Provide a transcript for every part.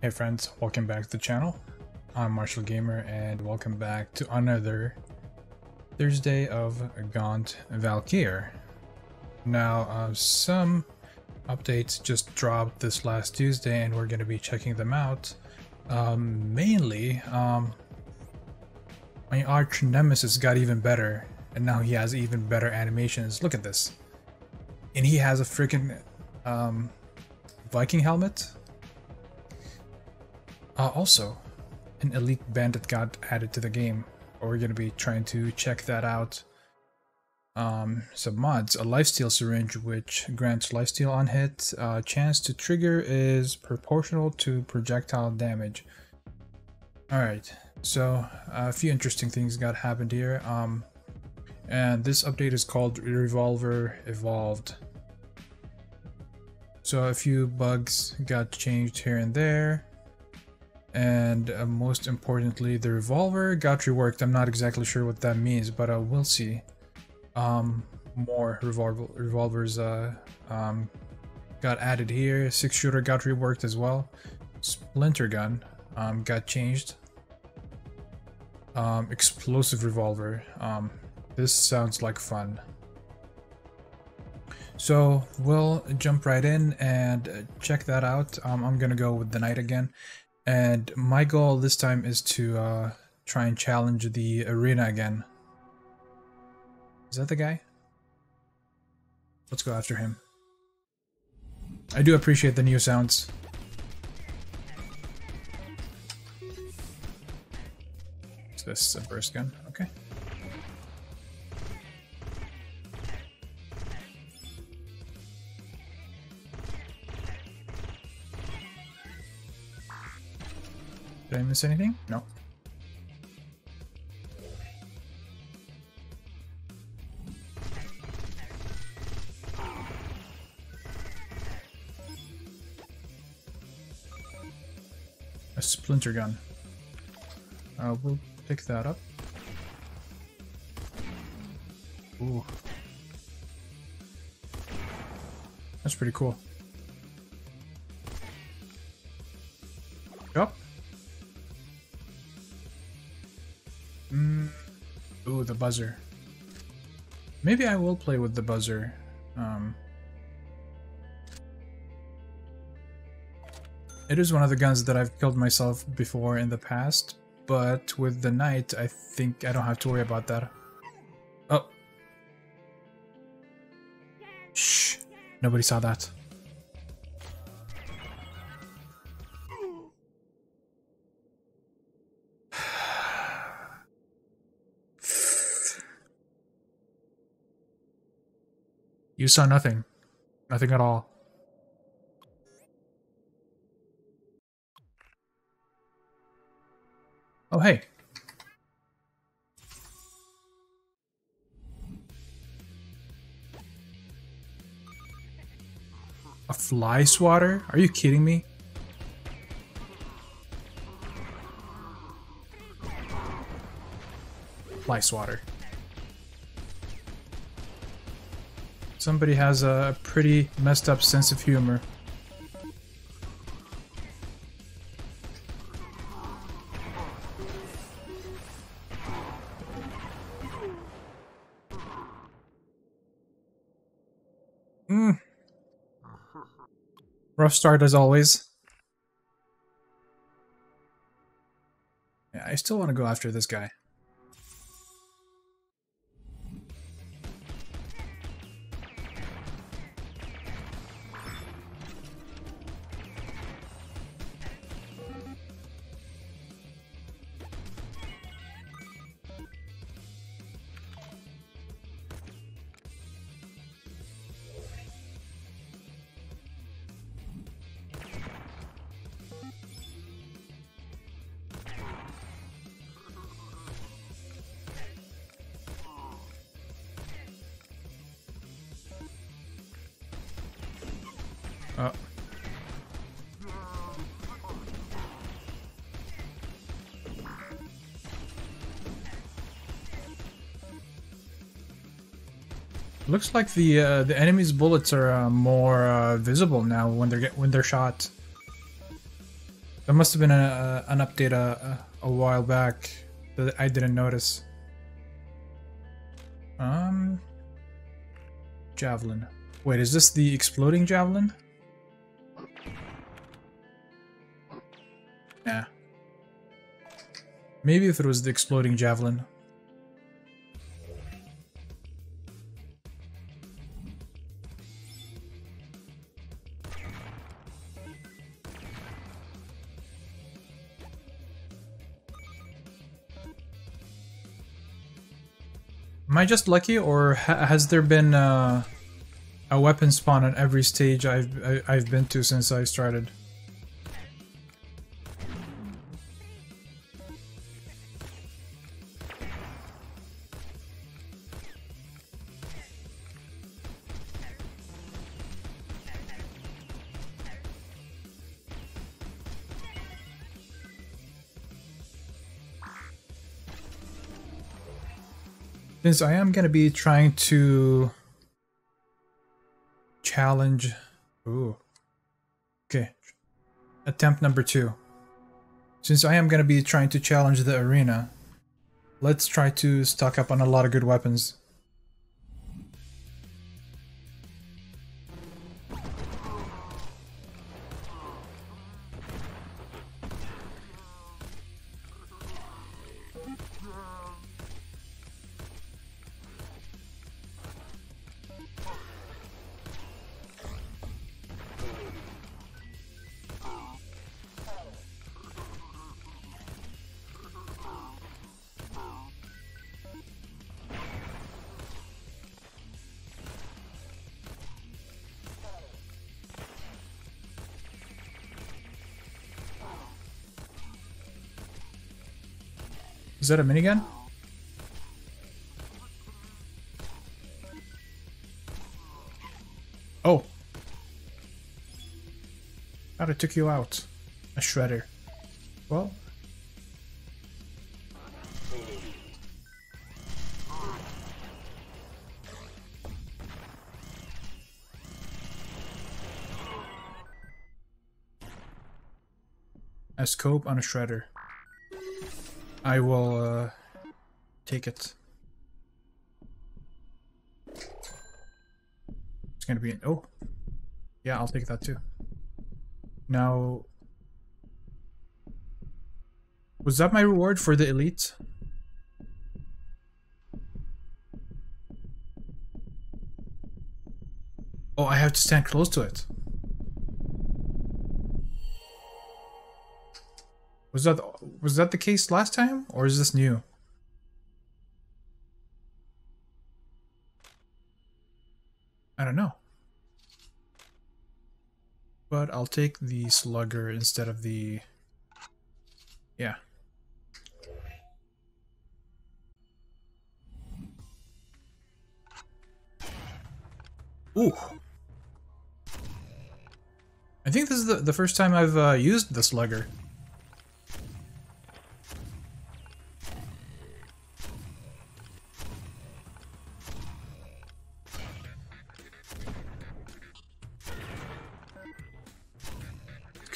Hey friends, welcome back to the channel. I'm Martial Gamer and welcome back to another Thursday of Gaunt Valkyr. Now, uh, some updates just dropped this last Tuesday and we're going to be checking them out. Um, mainly, um, my arch nemesis got even better and now he has even better animations. Look at this. And he has a freaking um, Viking helmet uh, also, an elite bandit got added to the game. We're going to be trying to check that out. Um, some mods, a lifesteal syringe which grants lifesteal on hit. Uh, chance to trigger is proportional to projectile damage. Alright, so a few interesting things got happened here. Um, and this update is called Revolver Evolved. So a few bugs got changed here and there and uh, most importantly the revolver got reworked. I'm not exactly sure what that means but uh, we'll see. Um, more revolver revolvers uh, um, got added here. Six shooter got reworked as well. Splinter gun um, got changed. Um, explosive revolver. Um, this sounds like fun. So we'll jump right in and uh, check that out. Um, i'm gonna go with the knight again and my goal this time is to uh, try and challenge the arena again. Is that the guy? Let's go after him. I do appreciate the new sounds. Is this a burst gun? Okay. I miss anything? No. A splinter gun. Uh, we'll pick that up. Ooh. That's pretty cool. Yep. Buzzer. Maybe I will play with the buzzer. Um, it is one of the guns that I've killed myself before in the past, but with the knight, I think I don't have to worry about that. Oh. Shh. Nobody saw that. You saw nothing. Nothing at all. Oh, hey. A fly swatter? Are you kidding me? Fly swatter. Somebody has a pretty messed up sense of humor. Mm. Rough start as always. Yeah, I still want to go after this guy. Looks like the uh, the enemy's bullets are uh, more uh, visible now when they're get when they're shot. There must have been a, an update a, a, a while back that I didn't notice. Um, javelin. Wait, is this the exploding javelin? Nah. Maybe if it was the exploding javelin. Am I just lucky, or ha has there been uh, a weapon spawn on every stage I've I, have i have been to since I started? Since I am going to be trying to challenge... Ooh. Okay. Attempt number two. Since I am going to be trying to challenge the arena, let's try to stock up on a lot of good weapons. Is that a minigun? Oh. Thought I took you out. A shredder. Well. A scope on a shredder. I will uh, take it. It's gonna be an oh, yeah, I'll take that too. Now, was that my reward for the elite? Oh, I have to stand close to it. Was that was that the case last time, or is this new? I don't know. But I'll take the slugger instead of the... Yeah. Ooh. I think this is the, the first time I've uh, used the slugger.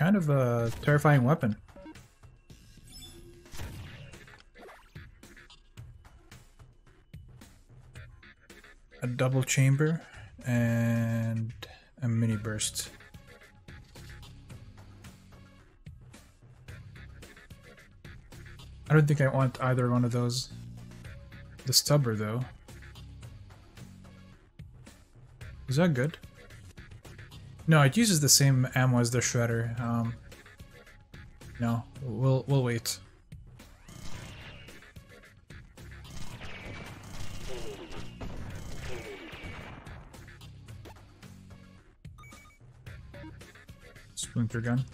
Kind of a terrifying weapon. A double chamber and a mini burst. I don't think I want either one of those. The stubber though. Is that good? No, it uses the same ammo as the shredder. Um, no, we'll we'll wait. Splinter gun.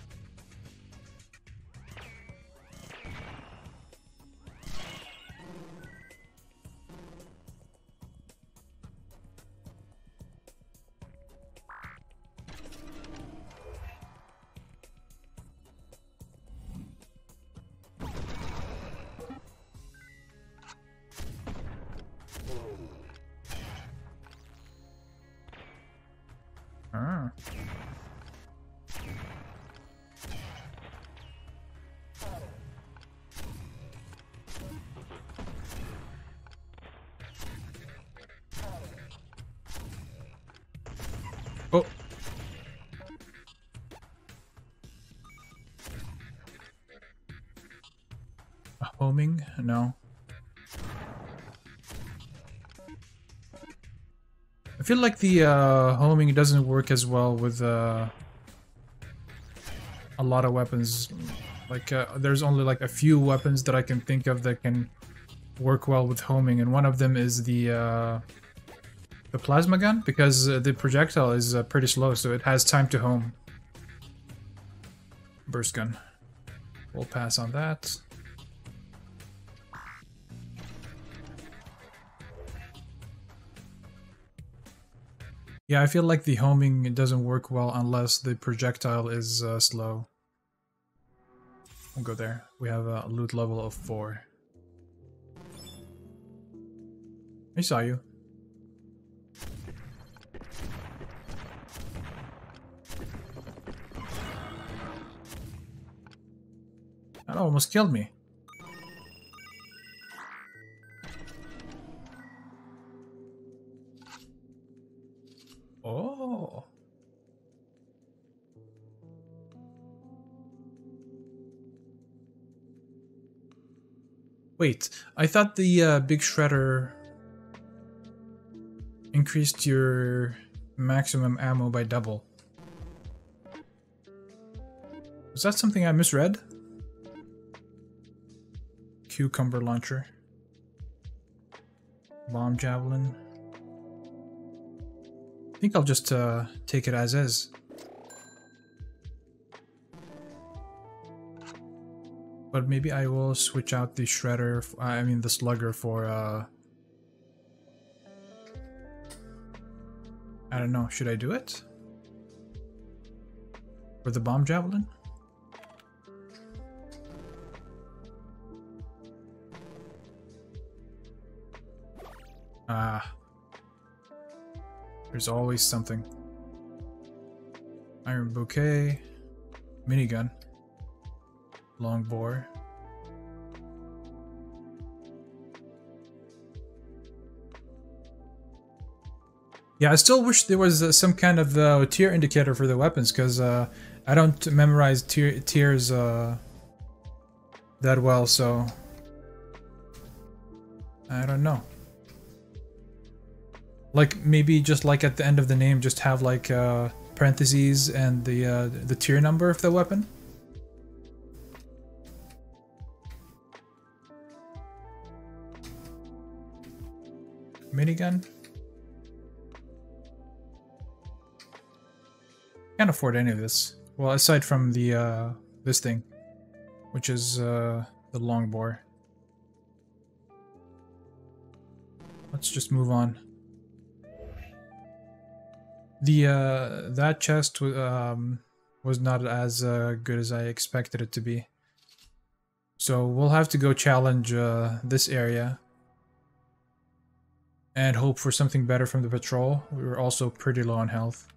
No. I feel like the uh, homing doesn't work as well with uh, a lot of weapons. Like, uh, there's only like a few weapons that I can think of that can work well with homing, and one of them is the uh, the plasma gun, because uh, the projectile is uh, pretty slow, so it has time to home. Burst gun. We'll pass on that. Yeah, I feel like the homing doesn't work well unless the projectile is uh, slow. We'll go there. We have a loot level of 4. I saw you. That almost killed me. Wait, I thought the uh, big shredder increased your maximum ammo by double. Was that something I misread? Cucumber launcher. Bomb javelin. I think I'll just uh, take it as is. But maybe I will switch out the shredder, I mean the slugger for, uh... I don't know, should I do it? For the bomb javelin? Ah. There's always something. Iron bouquet. Minigun. Long bore. Yeah, I still wish there was uh, some kind of uh, tier indicator for the weapons, because uh, I don't memorize tier tiers uh, that well, so... I don't know. Like maybe just like at the end of the name, just have like uh, parentheses and the uh, the tier number of the weapon. Minigun. Can't afford any of this. Well, aside from the uh, this thing, which is uh, the long bore. Let's just move on. The uh, that chest um, was not as uh, good as I expected it to be. So we'll have to go challenge uh, this area and hope for something better from the patrol. We were also pretty low on health.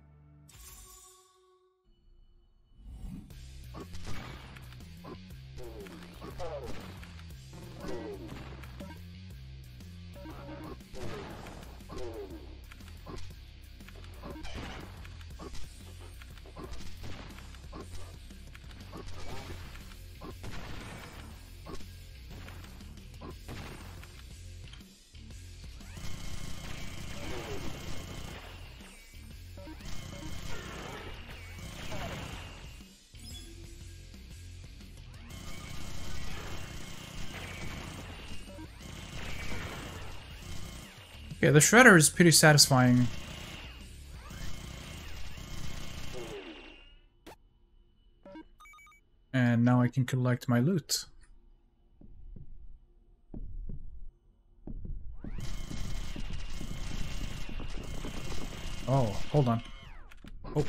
Yeah, the Shredder is pretty satisfying. And now I can collect my loot. Oh, hold on. Oh.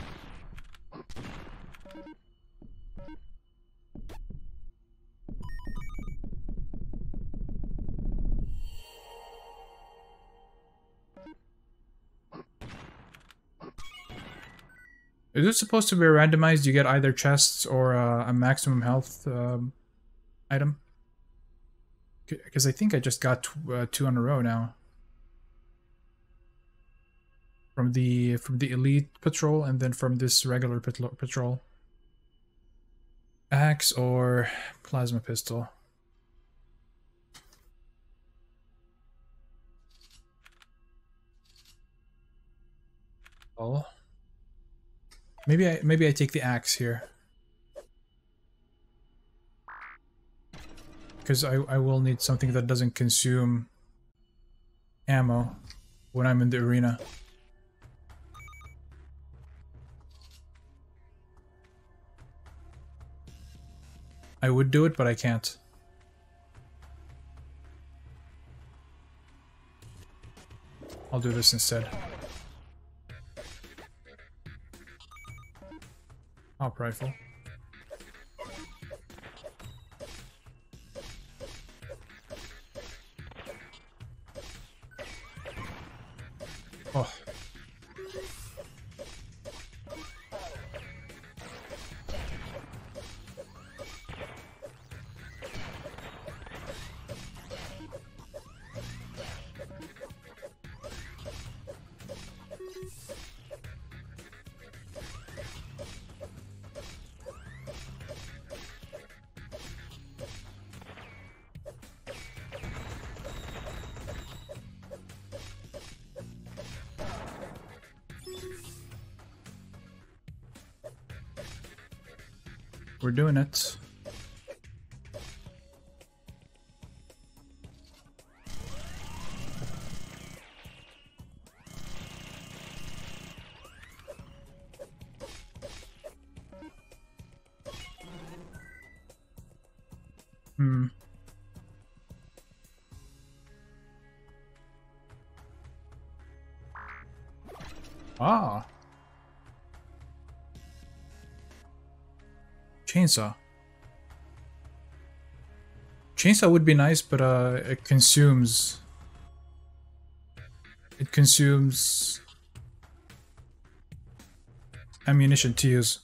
Is it supposed to be randomized? You get either chests or uh, a maximum health um, item? Because I think I just got uh, two on a row now. from the from the elite patrol and then from this regular patrol. Axe or plasma pistol. Oh. Maybe I maybe I take the axe here. Because I, I will need something that doesn't consume ammo when I'm in the arena. I would do it, but I can't. I'll do this instead. Op rifle. We're doing it. Hmm. Ah. Chainsaw. Chainsaw would be nice, but uh, it consumes... It consumes... ammunition to use.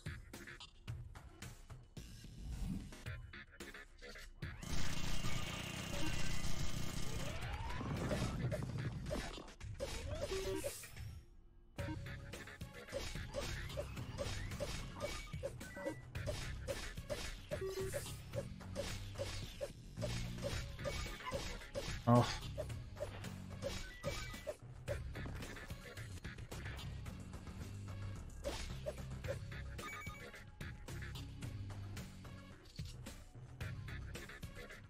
Oh.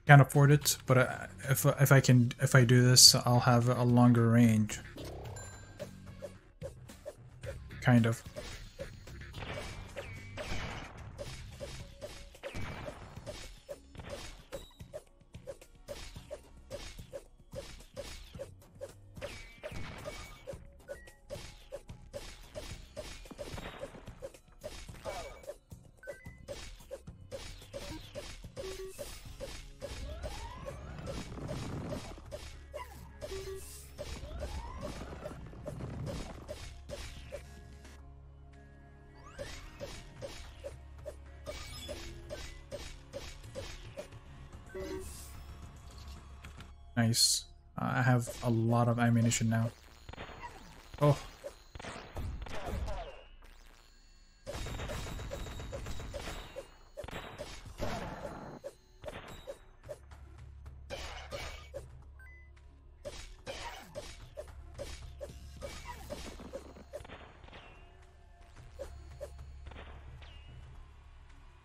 Can't afford it, but I, if if I can if I do this, I'll have a longer range. Kind of. Nice. Uh, I have a lot of ammunition now. Oh.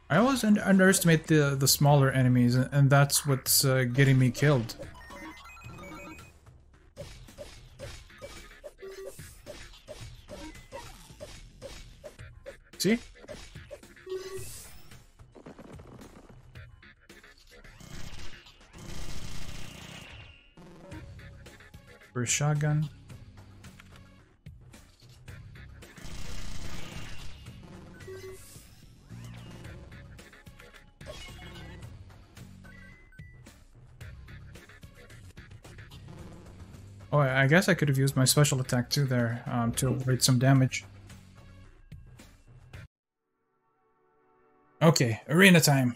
I always underestimate the the smaller enemies, and that's what's uh, getting me killed. See? For a shotgun. Oh, I guess I could have used my special attack too there um, to avoid some damage. Okay, arena time.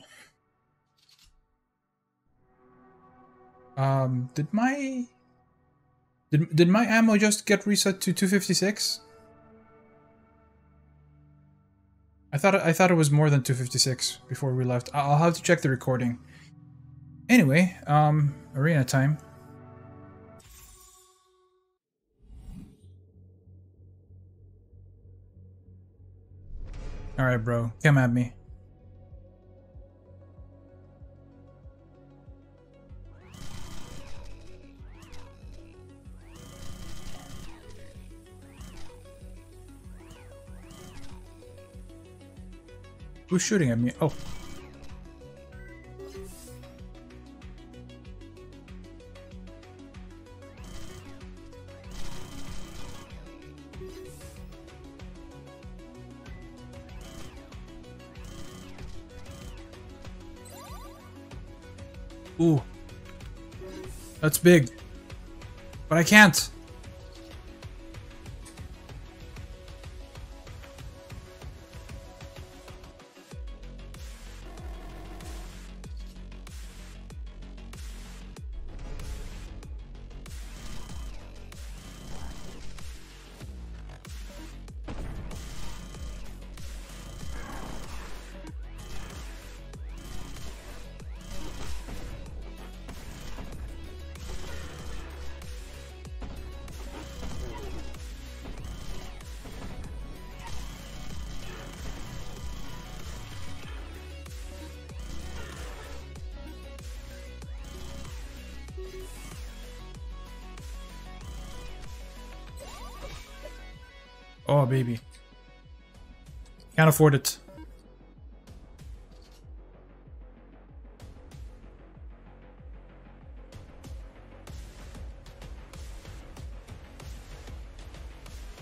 Um, did my... Did, did my ammo just get reset to 256? I thought I thought it was more than 256 before we left. I'll have to check the recording. Anyway, um, arena time. Alright, bro. Come at me. Who's shooting at me? Oh. Ooh. That's big. But I can't. Oh, baby. Can't afford it.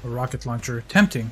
A rocket launcher. Tempting.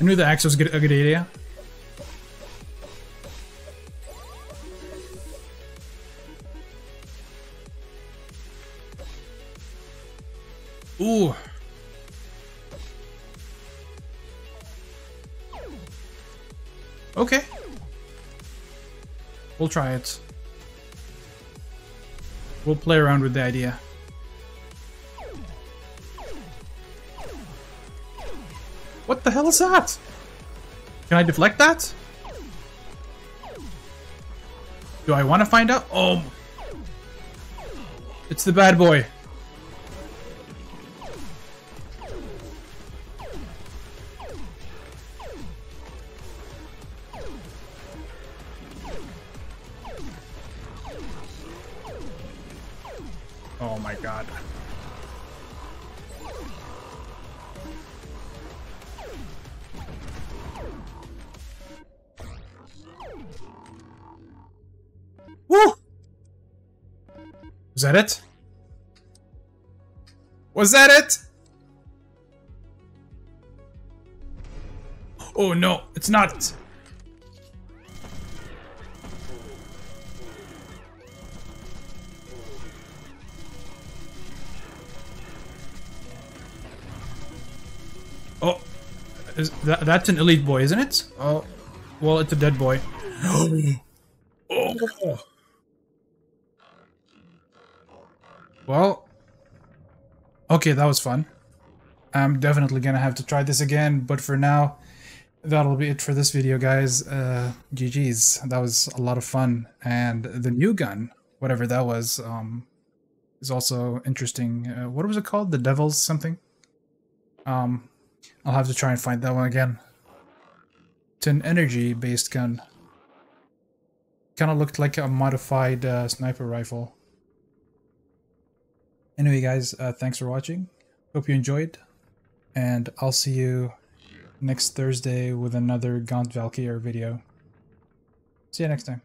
I knew the axe was good- a good idea. Ooh. Okay. We'll try it. We'll play around with the idea. The hell is that? Can I deflect that? Do I want to find out? Oh. It's the bad boy. Oh my god. Was that it? Was that it? Oh no, it's not. Oh, is that, that's an elite boy, isn't it? Oh, well, it's a dead boy. oh. Well, okay, that was fun. I'm definitely gonna have to try this again, but for now, that'll be it for this video, guys. Uh, GG's. That was a lot of fun. And the new gun, whatever that was, um, is also interesting. Uh, what was it called? The Devil's something? Um, I'll have to try and find that one again. It's an energy-based gun. Kind of looked like a modified uh, sniper rifle. Anyway, guys, uh, thanks for watching. Hope you enjoyed. And I'll see you next Thursday with another Gaunt Valkyr video. See you next time.